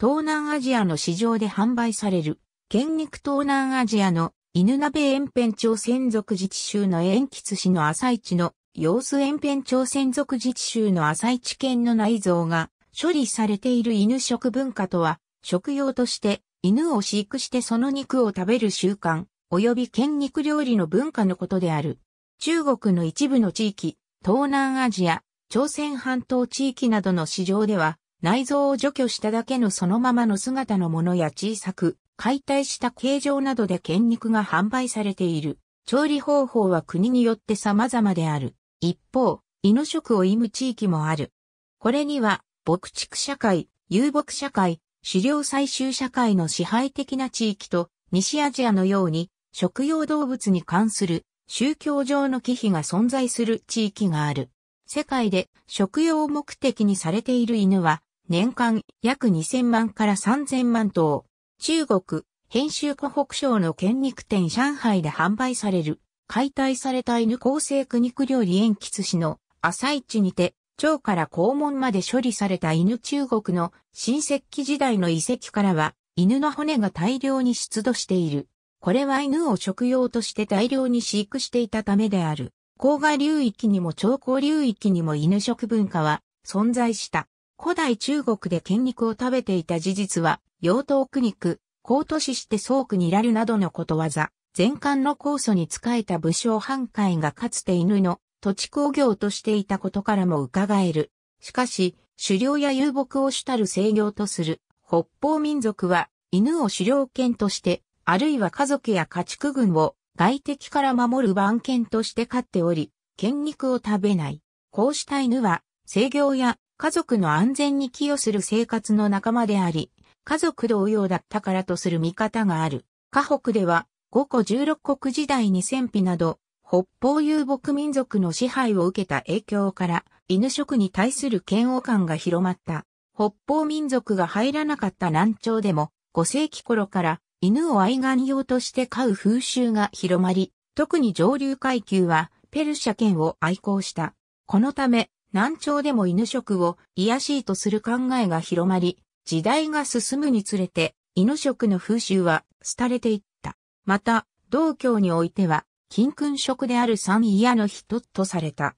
東南アジアの市場で販売される、県肉東南アジアの犬鍋延辺朝鮮族自治州の延吉市の朝市の様子延辺朝鮮族自治州の朝市県の内臓が処理されている犬食文化とは、食用として犬を飼育してその肉を食べる習慣、及び県肉料理の文化のことである。中国の一部の地域、東南アジア、朝鮮半島地域などの市場では、内臓を除去しただけのそのままの姿のものや小さく、解体した形状などで県肉が販売されている。調理方法は国によって様々である。一方、犬食を忌む地域もある。これには、牧畜社会、遊牧社会、狩猟採集社会の支配的な地域と、西アジアのように、食用動物に関する宗教上の忌避が存在する地域がある。世界で食用目的にされている犬は、年間約2000万から3000万頭。中国、編集湖北省の県肉店上海で販売される。解体された犬構成苦肉料理塩吉市の朝市にて、腸から肛門まで処理された犬中国の新石器時代の遺跡からは、犬の骨が大量に出土している。これは犬を食用として大量に飼育していたためである。黄河流域にも長江流域にも犬食文化は存在した。古代中国で犬肉を食べていた事実は、養豚苦肉、高都市して倉庫にいらるなどのことわざ、前漢の酵素に仕えた武将半会がかつて犬の土地工業としていたことからも伺える。しかし、狩猟や遊牧を主たる制御とする北方民族は犬を狩猟犬として、あるいは家族や家畜群を外敵から守る番犬として飼っており、犬肉を食べない。こうした犬は、制御や家族の安全に寄与する生活の仲間であり、家族同様だったからとする見方がある。河北では五個十六国時代に戦費など、北方遊牧民族の支配を受けた影響から、犬食に対する嫌悪感が広まった。北方民族が入らなかった南朝でも、5世紀頃から犬を愛玩用として飼う風習が広まり、特に上流階級はペルシャ犬を愛好した。このため、南朝でも犬食を癒しいとする考えが広まり、時代が進むにつれて、犬食の風習は廃れていった。また、道教においては、金君食である三嫌の一とされた。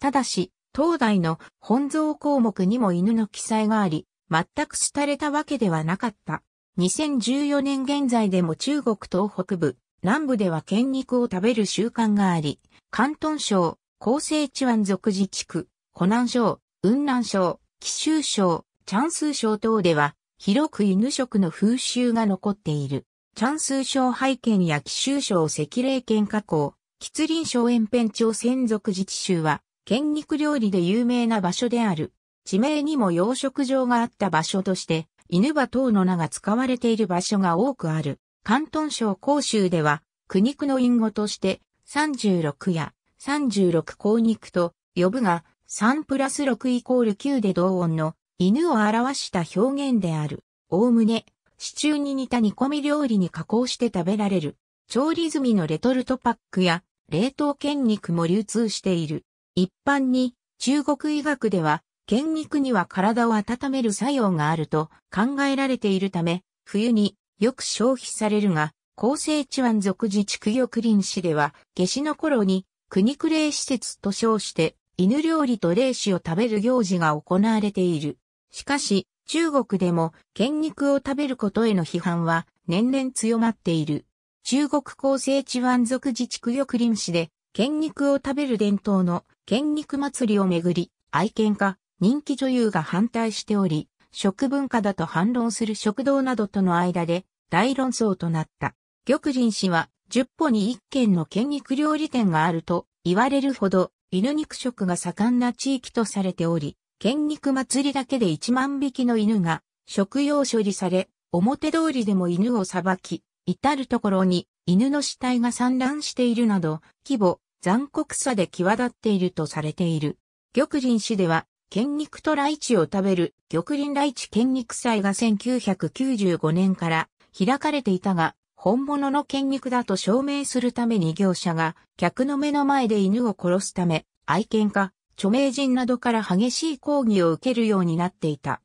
ただし、東大の本草項目にも犬の記載があり、全く廃れたわけではなかった。2014年現在でも中国東北部、南部では犬肉を食べる習慣があり、広東省、広西地湾族自治区、湖南省、雲南省、紀州省、チャンスー省等では、広く犬食の風習が残っている。チャンスー省拝見や紀州省赤霊県加工、吉林省延辺町専属自治州は、県肉料理で有名な場所である。地名にも養殖場があった場所として、犬場等の名が使われている場所が多くある。関東省甲州では、苦肉の隠語として、36や36高肉と呼ぶが、3プラス6イコール9で同音の犬を表した表現である。おおむね、シチューに似た煮込み料理に加工して食べられる。調理済みのレトルトパックや冷凍犬肉も流通している。一般に中国医学では犬肉には体を温める作用があると考えられているため、冬によく消費されるが、厚生地湾属自治区玉林市では、夏至の頃に国苦霊施設と称して犬料理と霊子を食べる行事が行われている。しかし、中国でも犬肉を食べることへの批判は年々強まっている。中国厚生地湾族自治区玉林市で犬肉を食べる伝統の犬肉祭りをめぐり、愛犬家、人気女優が反対しており、食文化だと反論する食堂などとの間で大論争となった。玉林市は10歩に1軒の犬肉料理店があると言われるほど犬肉食が盛んな地域とされており、県肉祭りだけで1万匹の犬が食用処理され、表通りでも犬を裁き、至るところに犬の死体が散乱しているなど、規模、残酷さで際立っているとされている。玉林市では、県肉とライチを食べる玉林ライチ県肉祭が1995年から開かれていたが、本物の県肉だと証明するために業者が客の目の前で犬を殺すため、愛犬家、著名人などから激しい抗議を受けるようになっていた。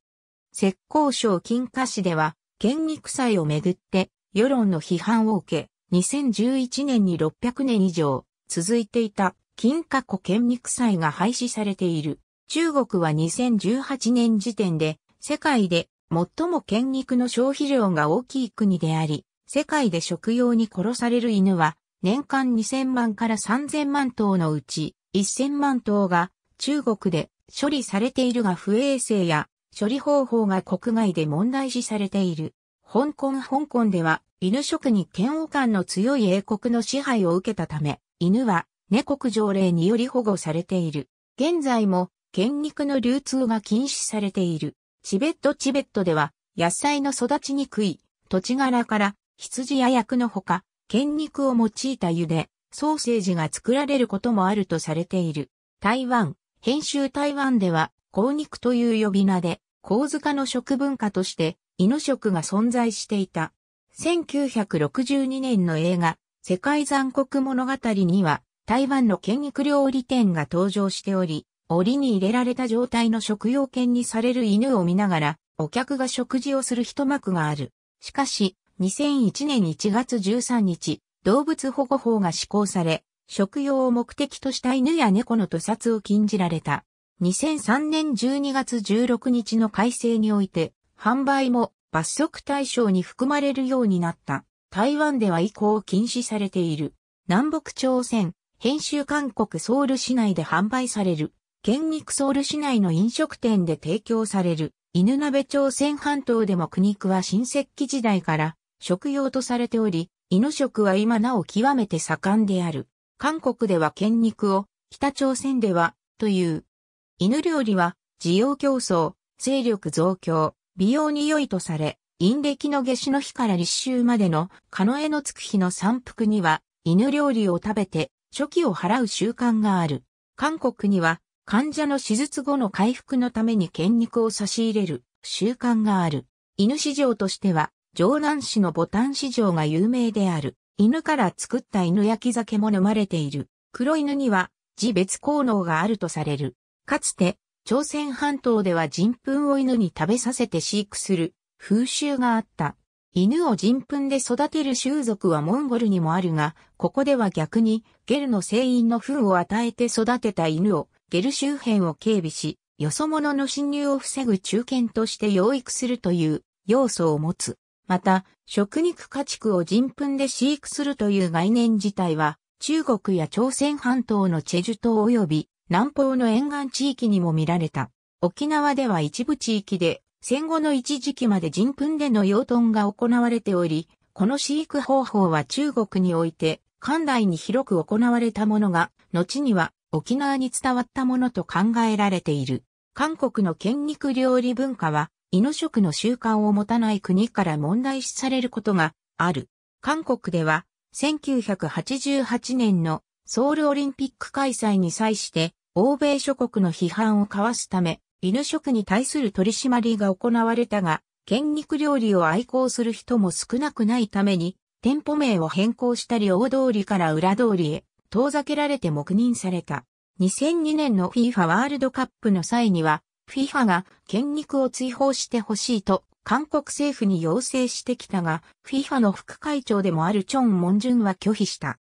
浙江省金華市では、県肉祭をめぐって世論の批判を受け、2011年に600年以上続いていた金華湖県肉祭が廃止されている。中国は2018年時点で世界で最も県肉の消費量が大きい国であり、世界で食用に殺される犬は年間2000万から3000万頭のうち1000万頭が中国で処理されているが不衛生や処理方法が国外で問題視されている。香港香港では犬食に嫌悪感の強い英国の支配を受けたため、犬は猫国条例により保護されている。現在も犬肉の流通が禁止されている。チベットチベットでは野菜の育ちにくい土地柄から羊や薬のほか、犬肉を用いた湯でソーセージが作られることもあるとされている。台湾、編集台湾では、香肉という呼び名で、香塚の食文化として犬食が存在していた。1962年の映画、世界残酷物語には、台湾の犬肉料理店が登場しており、檻に入れられた状態の食用犬にされる犬を見ながら、お客が食事をする一幕がある。しかし、2001年1月13日、動物保護法が施行され、食用を目的とした犬や猫の屠殺を禁じられた。2003年12月16日の改正において、販売も罰則対象に含まれるようになった。台湾では以降禁止されている。南北朝鮮、編集韓国ソウル市内で販売される。県肉ソウル市内の飲食店で提供される。犬鍋朝鮮半島でも苦肉は新石器時代から食用とされており、犬食は今なお極めて盛んである。韓国では県肉を、北朝鮮では、という。犬料理は、需要競争、勢力増強、美容に良いとされ、陰暦の夏至の日から立秋までの、カノエのつく日の三福には、犬料理を食べて、初期を払う習慣がある。韓国には、患者の手術後の回復のために犬肉を差し入れる習慣がある。犬市場としては、城南市のボタン市場が有名である。犬から作った犬焼き酒も飲まれている。黒犬には、自別効能があるとされる。かつて、朝鮮半島では人糞を犬に食べさせて飼育する風習があった。犬を人糞で育てる習俗はモンゴルにもあるが、ここでは逆にゲルの生員の糞を与えて育てた犬をゲル周辺を警備し、よそ者の侵入を防ぐ中堅として養育するという要素を持つ。また、食肉家畜を人糞で飼育するという概念自体は、中国や朝鮮半島のチェジュ島及び南方の沿岸地域にも見られた。沖縄では一部地域で戦後の一時期まで人糞での養豚が行われており、この飼育方法は中国において関代に広く行われたものが、後には沖縄に伝わったものと考えられている。韓国の県肉料理文化は、犬食の習慣を持たない国から問題視されることがある。韓国では、1988年のソウルオリンピック開催に際して、欧米諸国の批判をかわすため、犬食に対する取り締まりが行われたが、県肉料理を愛好する人も少なくないために、店舗名を変更したり大通りから裏通りへ遠ざけられて黙認された。2002年の FIFA ワールドカップの際には、FIFA が県肉を追放してほしいと韓国政府に要請してきたが、FIFA の副会長でもあるチョン・モンジュンは拒否した。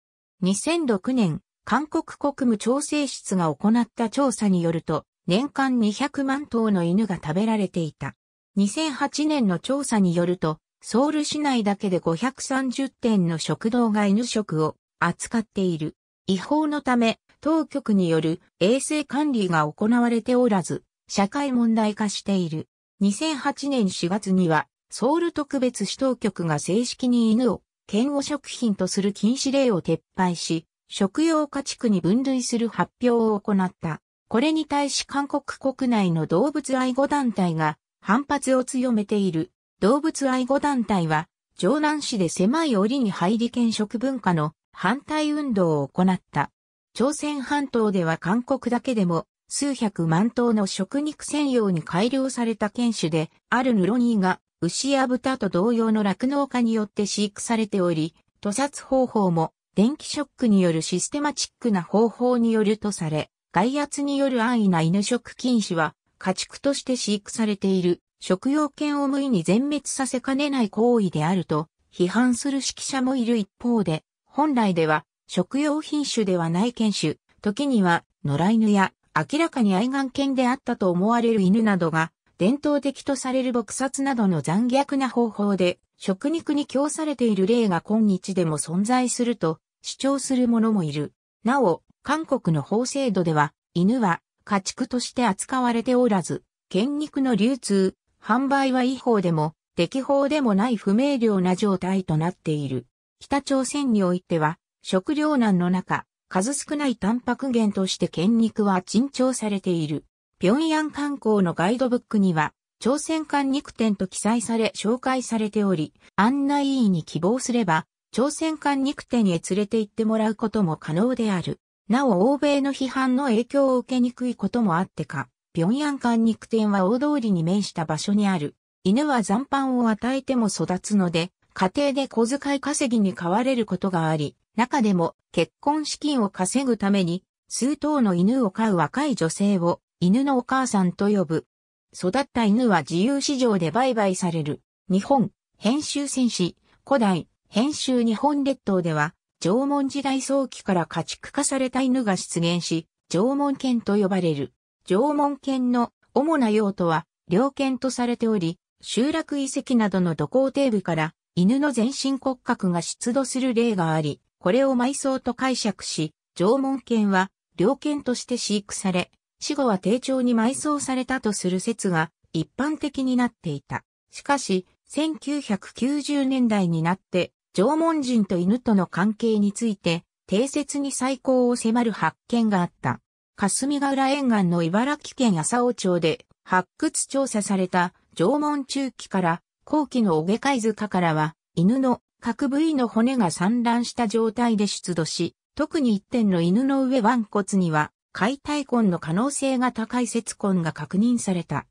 2006年、韓国国務調整室が行った調査によると、年間200万頭の犬が食べられていた。2008年の調査によると、ソウル市内だけで530店の食堂が犬食を扱っている。違法のため、当局による衛生管理が行われておらず、社会問題化している。2008年4月には、ソウル特別指導局が正式に犬を嫌悪食品とする禁止令を撤廃し、食用家畜に分類する発表を行った。これに対し韓国国内の動物愛護団体が反発を強めている。動物愛護団体は、城南市で狭い檻に入り犬食文化の反対運動を行った。朝鮮半島では韓国だけでも数百万頭の食肉専用に改良された犬種で、あるヌロニーが牛や豚と同様の酪農家によって飼育されており、屠殺方法も電気ショックによるシステマチックな方法によるとされ、外圧による安易な犬食禁止は家畜として飼育されている。食用犬を無意に全滅させかねない行為であると批判する指揮者もいる一方で、本来では食用品種ではない犬種、時には野良犬や明らかに愛玩犬であったと思われる犬などが伝統的とされる撲殺などの残虐な方法で食肉に供されている例が今日でも存在すると主張する者もいる。なお、韓国の法制度では犬は家畜として扱われておらず、犬肉の流通、販売は違法でも適法でもない不明瞭な状態となっている。北朝鮮においては食糧難の中、数少ないタンパク源として犬肉は珍重されている。平壌観光のガイドブックには、朝鮮館肉店と記載され紹介されており、案内員に希望すれば、朝鮮館肉店へ連れて行ってもらうことも可能である。なお欧米の批判の影響を受けにくいこともあってか、平壌館肉店は大通りに面した場所にある。犬は残飯を与えても育つので、家庭で小遣い稼ぎに買われることがあり、中でも結婚資金を稼ぐために数頭の犬を飼う若い女性を犬のお母さんと呼ぶ。育った犬は自由市場で売買される。日本、編集戦士、古代、編集日本列島では、縄文時代早期から家畜化された犬が出現し、縄文犬と呼ばれる。縄文犬の主な用途は、猟犬とされており、集落遺跡などの土工底部から犬の全身骨格が出土する例があり、これを埋葬と解釈し、縄文犬は猟犬として飼育され、死後は丁重に埋葬されたとする説が一般的になっていた。しかし、1990年代になって、縄文人と犬との関係について、定説に再考を迫る発見があった。霞ヶ浦沿岸の茨城県浅尾町で発掘調査された縄文中期から後期の尾貝塚からは、犬の各部位の骨が散乱した状態で出土し、特に一点の犬の上腕骨には、解体痕の可能性が高い節痕が確認された。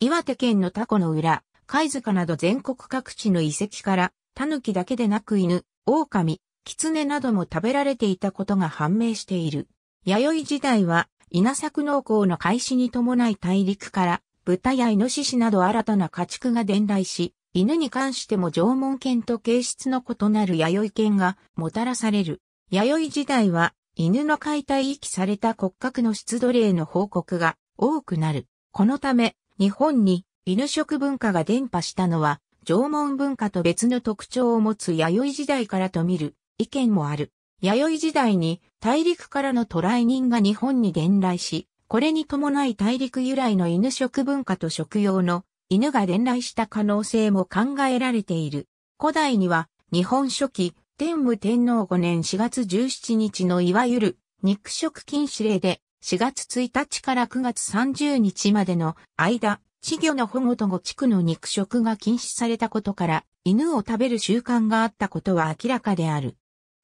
岩手県のタコの裏、貝塚など全国各地の遺跡から、狸だけでなく犬、狼、狐なども食べられていたことが判明している。弥生時代は、稲作農耕の開始に伴い大陸から豚やイノシシなど新たな家畜が伝来し、犬に関しても縄文犬と形質の異なる弥生犬がもたらされる。弥生時代は犬の解体遺棄された骨格の出土例の報告が多くなる。このため、日本に犬食文化が伝播したのは、縄文文化と別の特徴を持つ弥生時代からと見る意見もある。弥生時代に大陸からの渡来人が日本に伝来し、これに伴い大陸由来の犬食文化と食用の犬が伝来した可能性も考えられている。古代には日本初期天武天皇5年4月17日のいわゆる肉食禁止令で4月1日から9月30日までの間、稚魚の保護と護畜の肉食が禁止されたことから犬を食べる習慣があったことは明らかである。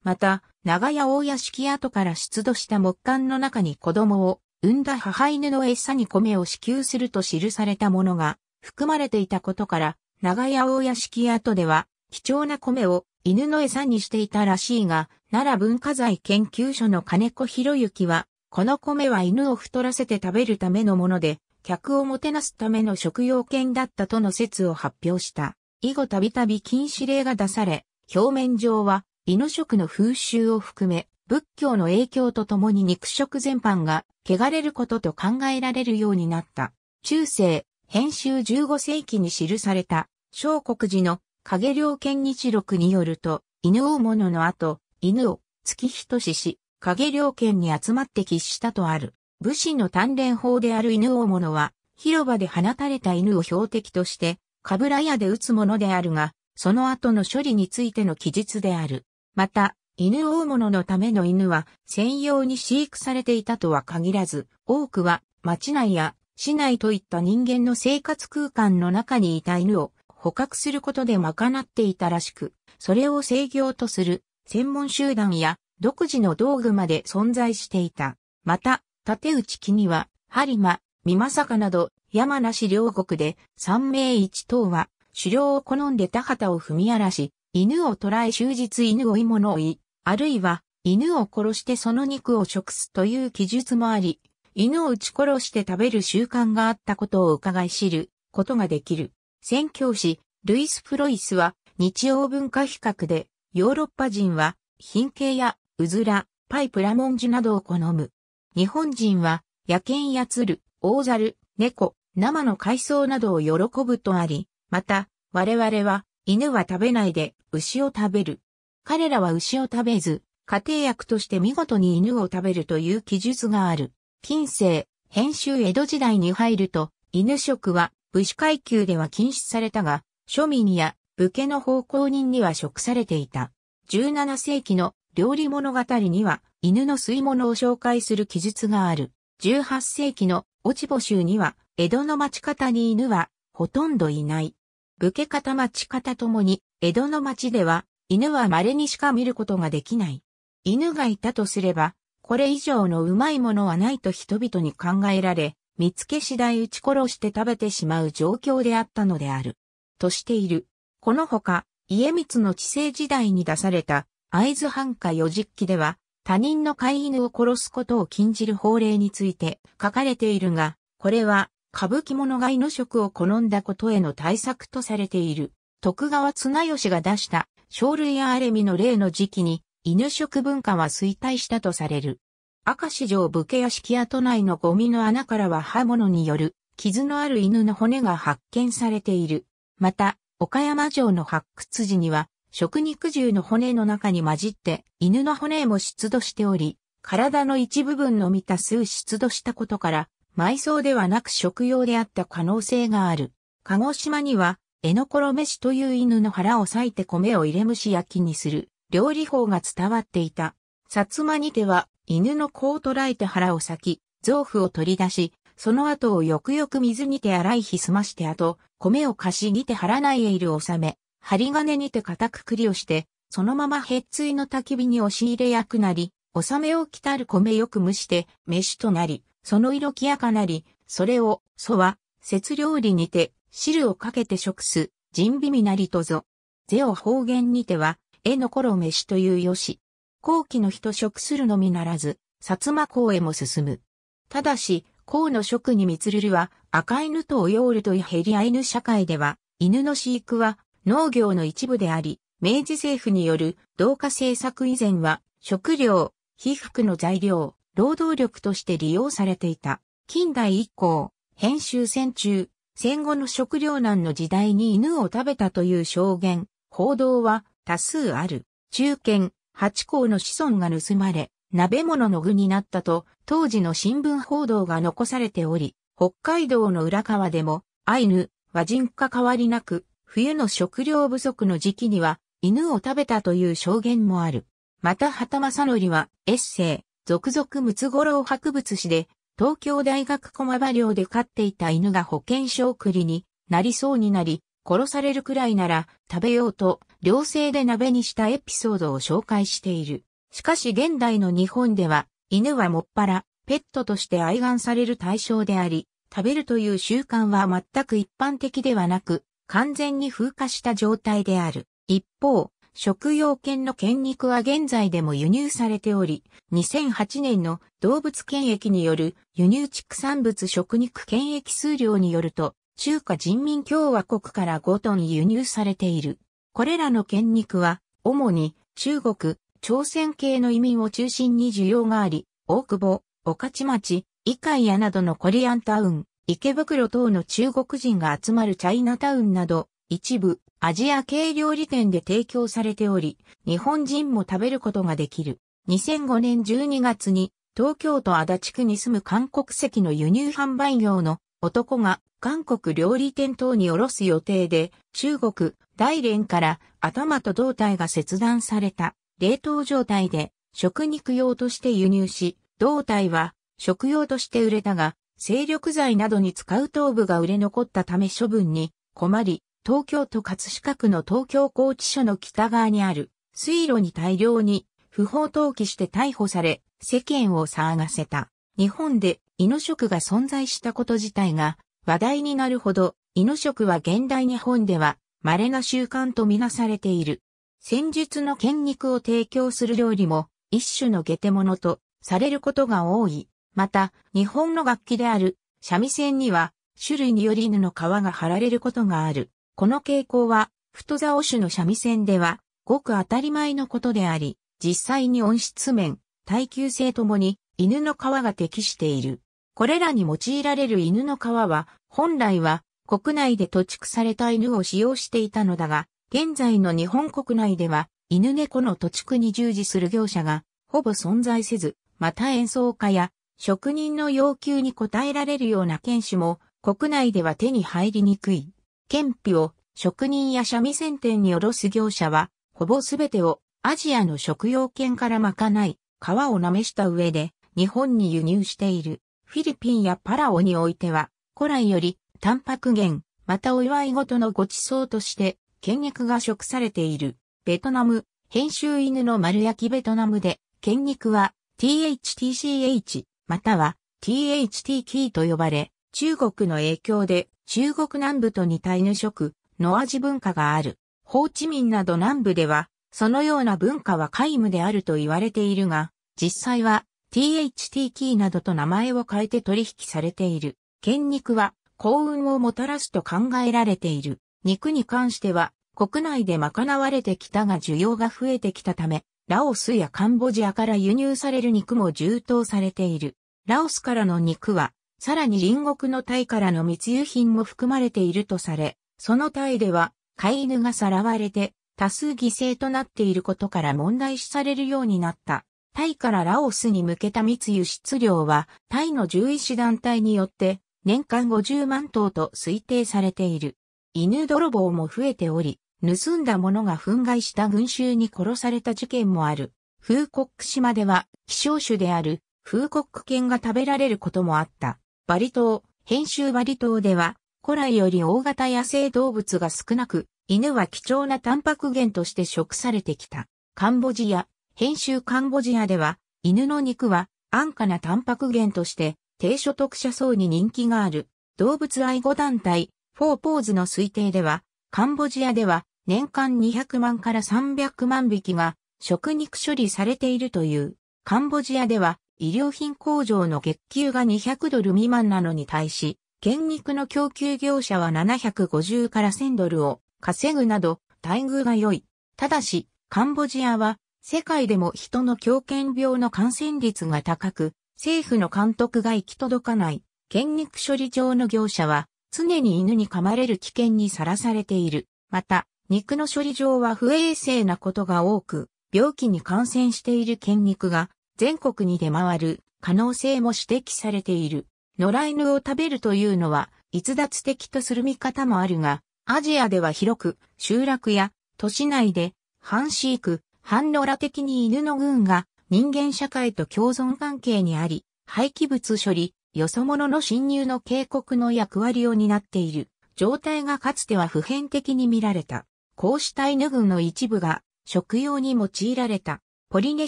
また、長屋大屋敷跡から出土した木簡の中に子供を産んだ母犬の餌に米を支給すると記されたものが含まれていたことから、長屋大屋敷跡では貴重な米を犬の餌にしていたらしいが、奈良文化財研究所の金子博之は、この米は犬を太らせて食べるためのもので、客をもてなすための食用犬だったとの説を発表した。以後たびたび禁止令が出され、表面上は犬食の風習を含め、仏教の影響とともに肉食全般が汚れることと考えられるようになった。中世、編集15世紀に記された、小国寺の影良県日録によると、犬大物の後、犬を月人しし、影良県に集まって喫したとある。武士の鍛錬法である犬大物は、広場で放たれた犬を標的として、かぶら屋で撃つものであるが、その後の処理についての記述である。また、犬大物のための犬は専用に飼育されていたとは限らず、多くは町内や市内といった人間の生活空間の中にいた犬を捕獲することで賄っていたらしく、それを制御とする専門集団や独自の道具まで存在していた。また、竹内木には、播磨、美作など山梨両国で三名一頭は狩猟を好んで田畑を踏み荒らし、犬を捕らえ終日犬をい物をい、あるいは犬を殺してその肉を食すという記述もあり、犬を撃ち殺して食べる習慣があったことを伺い知ることができる。宣教師、ルイス・プロイスは日曜文化比較で、ヨーロッパ人は貧経やうずら、パイプラモンジュなどを好む。日本人は野犬や鶴、大猿、猫、生の海藻などを喜ぶとあり、また、我々は犬は食べないで牛を食べる。彼らは牛を食べず、家庭薬として見事に犬を食べるという記述がある。近世、編集江戸時代に入ると、犬食は武士階級では禁止されたが、庶民や武家の奉公人には食されていた。17世紀の料理物語には犬の吸い物を紹介する記述がある。18世紀の落ち穂集には江戸の町方に犬はほとんどいない。武家方町方ともに江戸の町では犬は稀にしか見ることができない。犬がいたとすれば、これ以上のうまいものはないと人々に考えられ、見つけ次第撃ち殺して食べてしまう状況であったのである。としている。このほか、家光の治世時代に出された会津藩下四十記では、他人の飼い犬を殺すことを禁じる法令について書かれているが、これは歌舞伎物が犬食を好んだことへの対策とされている。徳川綱吉が出した生類やアレミの例の時期に犬食文化は衰退したとされる。明石城武家屋敷跡内のゴミの穴からは刃物による傷のある犬の骨が発見されている。また、岡山城の発掘時には食肉獣の骨の中に混じって犬の骨も出土しており、体の一部分のみ多数出土したことから、埋葬ではなく食用であった可能性がある。鹿児島には、エノコロメシという犬の腹を裂いて米を入れ蒸し焼きにする料理法が伝わっていた。薩摩にては、犬の子を捉えて腹を裂き、臓腑を取り出し、その後をよくよく水にて洗いひすまして後、米をかしぎて腹内へいる収め、針金にて固くくりをして、そのままへっついの焚き火に押し入れ焼くなり、納めをきたる米よく蒸して、飯となり、その色きやかなり、それを、そは、節料理にて、汁をかけて食す、人美味なりとぞ。ぜを方言にては、絵の頃飯というよし。後期の人食するのみならず、薩摩港へも進む。ただし、港の食に蜜るるは、赤犬とおよるというヘリア犬社会では、犬の飼育は農業の一部であり、明治政府による同化政策以前は食料、被服の材料、労働力として利用されていた。近代以降、編集戦中、戦後の食糧難の時代に犬を食べたという証言、報道は多数ある。中堅、八甲の子孫が盗まれ、鍋物の具になったと、当時の新聞報道が残されており、北海道の浦川でも、アイヌ、和人か変わりなく、冬の食料不足の時期には犬を食べたという証言もある。また畑正則はエッセイ、続々ムツゴロウ博物誌で東京大学駒場寮で飼っていた犬が保険証送りになりそうになり、殺されるくらいなら食べようと寮生で鍋にしたエピソードを紹介している。しかし現代の日本では犬はもっぱらペットとして愛玩される対象であり、食べるという習慣は全く一般的ではなく、完全に風化した状態である。一方、食用犬の犬肉は現在でも輸入されており、2008年の動物検疫による輸入畜産物食肉検疫数量によると、中華人民共和国から5トン輸入されている。これらの犬肉は、主に中国、朝鮮系の移民を中心に需要があり、大久保、御徒町、イカイアなどのコリアンタウン、池袋等の中国人が集まるチャイナタウンなど、一部アジア系料理店で提供されており、日本人も食べることができる。2005年12月に東京都足立区に住む韓国籍の輸入販売業の男が韓国料理店等に卸す予定で中国大連から頭と胴体が切断された冷凍状態で食肉用として輸入し、胴体は食用として売れたが精力剤などに使う頭部が売れ残ったため処分に困り、東京都葛飾区の東京高知署の北側にある水路に大量に不法投棄して逮捕され、世間を騒がせた。日本で犬食が存在したこと自体が話題になるほど、犬食は現代日本では稀な習慣とみなされている。戦術の剣肉を提供する料理も一種の下手物とされることが多い。また、日本の楽器である三味線には、種類により犬の皮が貼られることがある。この傾向は、太竿種の三味線では、ごく当たり前のことであり、実際に温室面、耐久性ともに犬の皮が適している。これらに用いられる犬の皮は、本来は国内で土畜された犬を使用していたのだが、現在の日本国内では、犬猫の土畜に従事する業者が、ほぼ存在せず、また演奏家や職人の要求に応えられるような犬種も国内では手に入りにくい。剣皮を職人や三味線店に卸す業者は、ほぼすべてをアジアの食用犬からまかない、皮をなめした上で日本に輸入している。フィリピンやパラオにおいては、古来よりタンパク源、またお祝いごとのご馳走として犬肉が食されている。ベトナム、編集犬の丸焼きベトナムで、犬肉は THTCH、または THT キーと呼ばれ、中国の影響で中国南部と似た犬食の味文化がある。ホーチミンなど南部では、そのような文化は皆無であると言われているが、実際は THT キーなどと名前を変えて取引されている。犬肉は幸運をもたらすと考えられている。肉に関しては国内で賄われてきたが需要が増えてきたため、ラオスやカンボジアから輸入される肉も充当されている。ラオスからの肉はさらに隣国のタイからの密輸品も含まれているとされ、そのタイでは飼い犬がさらわれて多数犠牲となっていることから問題視されるようになった。タイからラオスに向けた密輸出量はタイの獣医師団体によって年間50万頭と推定されている。犬泥棒も増えており、盗んだ者が憤慨した群衆に殺された事件もある。風国島では希少種である風国犬が食べられることもあった。バリ島、編集バリ島では、古来より大型野生動物が少なく、犬は貴重なタンパク源として食されてきた。カンボジア、編集カンボジアでは、犬の肉は安価なタンパク源として低所得者層に人気がある。動物愛護団体、フォーポーズの推定では、カンボジアでは年間200万から300万匹が食肉処理されているという。カンボジアでは医療品工場の月給が200ドル未満なのに対し、原肉の供給業者は750から1000ドルを稼ぐなど待遇が良い。ただし、カンボジアは世界でも人の狂犬病の感染率が高く、政府の監督が行き届かない、原肉処理場の業者は常に犬に噛まれる危険にさらされている。また、肉の処理場は不衛生なことが多く、病気に感染している犬肉が全国に出回る可能性も指摘されている。野良犬を食べるというのは逸脱的とする見方もあるが、アジアでは広く集落や都市内で反飼育、反野良的に犬の群が人間社会と共存関係にあり、廃棄物処理、よそ者の侵入の警告の役割を担っている状態がかつては普遍的に見られた。こうした犬群の一部が食用に用いられた。ポリネ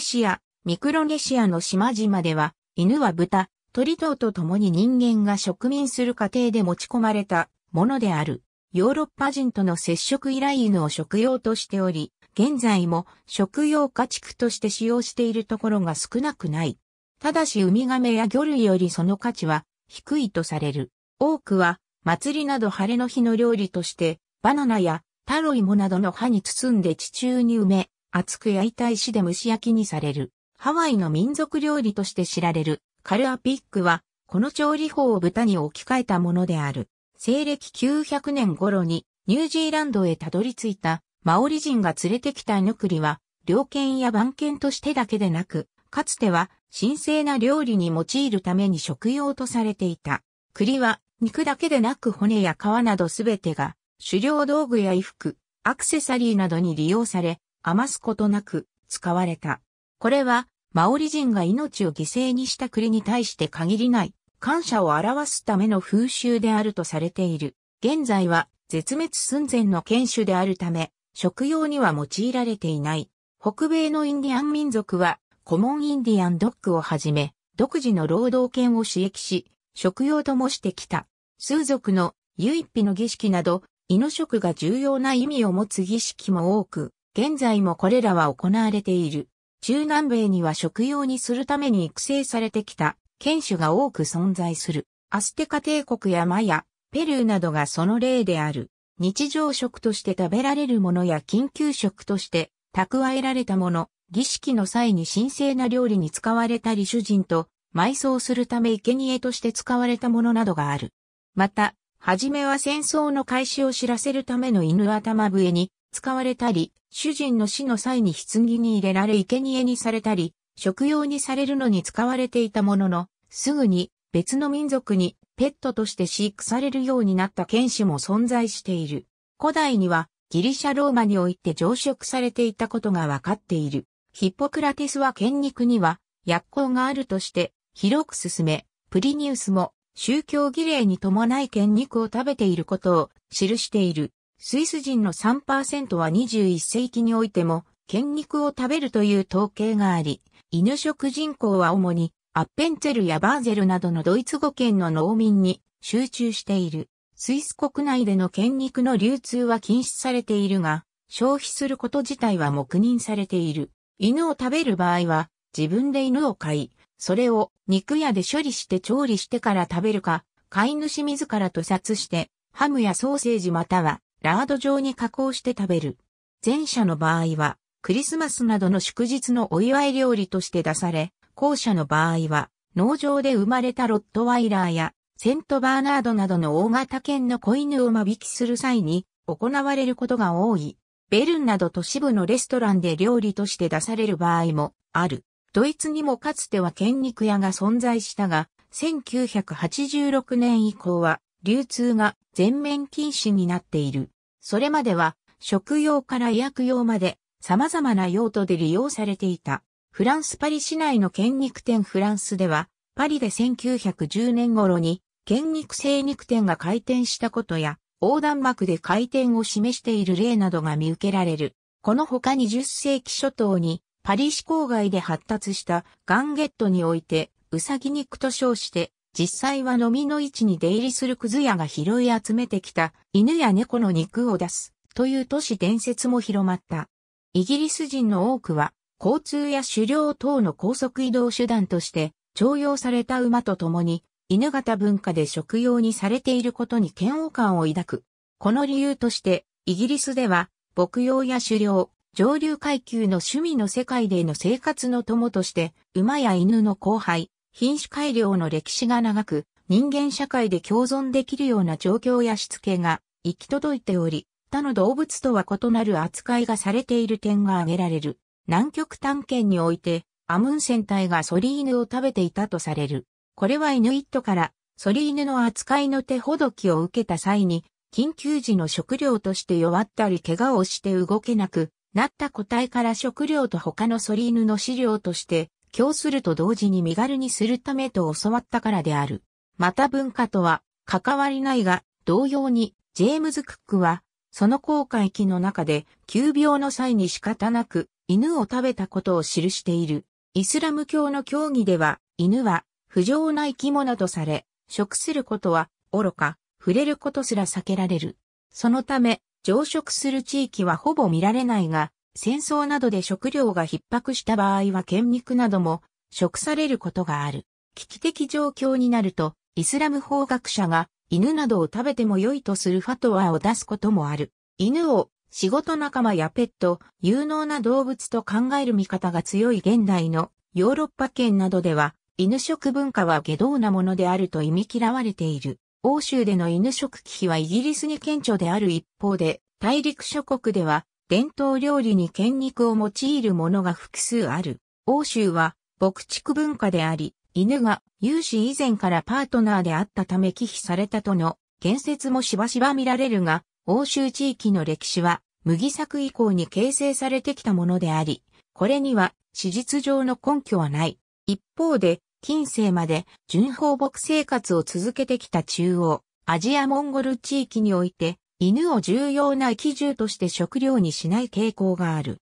シア、ミクロネシアの島々では、犬は豚、鳥等と共に人間が植民する過程で持ち込まれたものである。ヨーロッパ人との接触依頼犬を食用としており、現在も食用家畜として使用しているところが少なくない。ただしウミガメや魚類よりその価値は低いとされる。多くは祭りなど晴れの日の料理としてバナナやタロイモなどの葉に包んで地中に埋め、熱く焼いた石で蒸し焼きにされる。ハワイの民族料理として知られるカルアピックは、この調理法を豚に置き換えたものである。西暦900年頃にニュージーランドへたどり着いたマオリ人が連れてきたヌクリは、猟犬や番犬としてだけでなく、かつては神聖な料理に用いるために食用とされていた。栗は肉だけでなく骨や皮などすべてが狩猟道具や衣服、アクセサリーなどに利用され、余すことなく使われた。これはマオリ人が命を犠牲にした国に対して限りない感謝を表すための風習であるとされている。現在は絶滅寸前の犬種であるため、食用には用いられていない。北米のインディアン民族は、コモンインディアンドッグをはじめ、独自の労働権を刺激し、食用ともしてきた。数族の唯一の儀式など、犬食が重要な意味を持つ儀式も多く、現在もこれらは行われている。中南米には食用にするために育成されてきた犬種が多く存在する。アステカ帝国やマヤ、ペルーなどがその例である。日常食として食べられるものや緊急食として蓄えられたもの、儀式の際に神聖な料理に使われたり主人と埋葬するため生贄として使われたものなどがある。また、はじめは戦争の開始を知らせるための犬頭笛に使われたり、主人の死の際に棺に入れられ生贄にされたり、食用にされるのに使われていたものの、すぐに別の民族にペットとして飼育されるようになった犬種も存在している。古代にはギリシャローマにおいて増殖されていたことがわかっている。ヒッポクラテスは犬肉には薬効があるとして広く進め、プリニウスも宗教儀礼に伴い犬肉を食べていることを記している。スイス人の3%は21世紀においても犬肉を食べるという統計があり、犬食人口は主にアッペンツェルやバーゼルなどのドイツ語圏の農民に集中している。スイス国内での犬肉の流通は禁止されているが、消費すること自体は黙認されている。犬を食べる場合は、自分で犬を飼い、それを肉屋で処理して調理してから食べるか、飼い主自ら屠殺して、ハムやソーセージまたはラード状に加工して食べる。前者の場合は、クリスマスなどの祝日のお祝い料理として出され、後者の場合は、農場で生まれたロットワイラーやセントバーナードなどの大型犬の子犬を間引きする際に行われることが多い。ベルンなど都市部のレストランで料理として出される場合もある。ドイツにもかつては犬肉屋が存在したが、1986年以降は流通が全面禁止になっている。それまでは食用から医薬用まで様々な用途で利用されていた。フランスパリ市内の犬肉店フランスでは、パリで1910年頃に、犬肉精肉店が開店したことや、横断幕で開店を示している例などが見受けられる。この他20世紀初頭に、パリ市郊外で発達したガンゲットにおいて、うさぎ肉と称して、実際は飲みの位置に出入りするクズ屋が拾い集めてきた犬や猫の肉を出すという都市伝説も広まった。イギリス人の多くは交通や狩猟等の高速移動手段として徴用された馬と共に犬型文化で食用にされていることに嫌悪感を抱く。この理由としてイギリスでは牧羊や狩猟、上流階級の趣味の世界での生活の友として馬や犬の交配、品種改良の歴史が長く人間社会で共存できるような状況やしつけが行き届いており、他の動物とは異なる扱いがされている点が挙げられる。南極探検において、アムンセン隊がソリ犬を食べていたとされる。これはイヌイットから、ソリ犬の扱いの手ほどきを受けた際に、緊急時の食料として弱ったり怪我をして動けなくなった個体から食料と他のソリ犬の飼料として、供すると同時に身軽にするためと教わったからである。また文化とは関わりないが、同様に、ジェームズ・クックは、その航海記の中で、急病の際に仕方なく、犬を食べたことを記している。イスラム教の教義では、犬は不浄な生き物とされ、食することは愚か、触れることすら避けられる。そのため、増殖する地域はほぼ見られないが、戦争などで食料が逼迫した場合は犬肉なども食されることがある。危機的状況になると、イスラム法学者が犬などを食べても良いとするファトワーを出すこともある。犬を仕事仲間やペット、有能な動物と考える見方が強い現代のヨーロッパ圏などでは、犬食文化は下道なものであると意味嫌われている。欧州での犬食忌避はイギリスに顕著である一方で、大陸諸国では伝統料理に犬肉を用いるものが複数ある。欧州は牧畜文化であり、犬が有志以前からパートナーであったため忌避されたとの建設もしばしば見られるが、欧州地域の歴史は麦作以降に形成されてきたものであり、これには史実上の根拠はない。一方で、近世まで純放牧生活を続けてきた中央、アジアモンゴル地域において、犬を重要な生き獣として食料にしない傾向がある。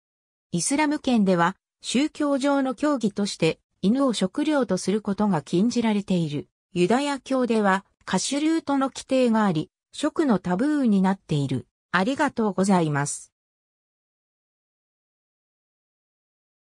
イスラム圏では、宗教上の教義として犬を食料とすることが禁じられている。ユダヤ教では、カシュルートの規定があり、食のタブーになっている。ありがとうございます。